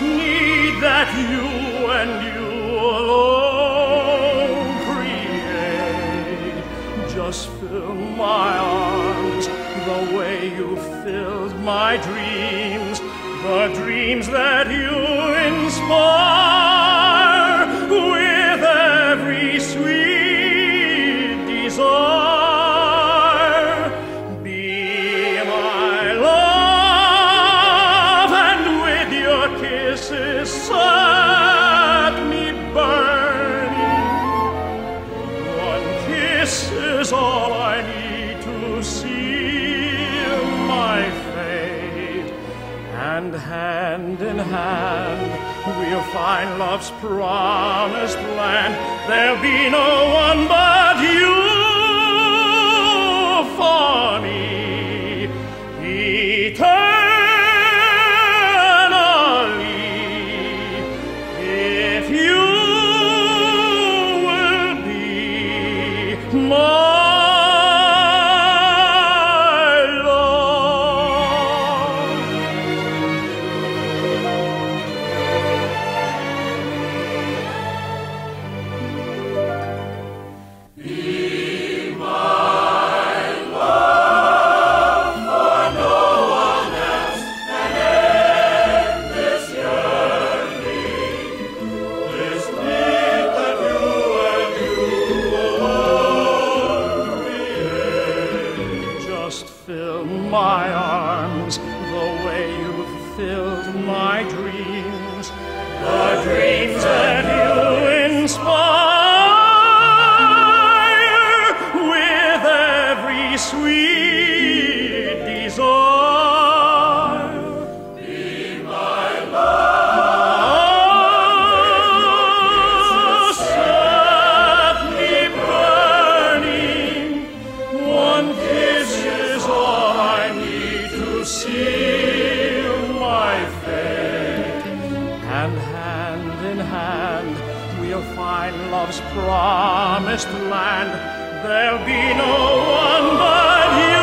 need that you and you alone create. Just fill my arms the way you filled my dreams, the dreams that you inspire. Hand in hand we'll find love's promised land. There'll be no one but you for me. Eternally, if you will be my Just fill my arms the way you've filled my dreams, the dreams that you inspire with every sweet conceal my fate. And hand in hand, we'll find love's promised land. There'll be no one but you.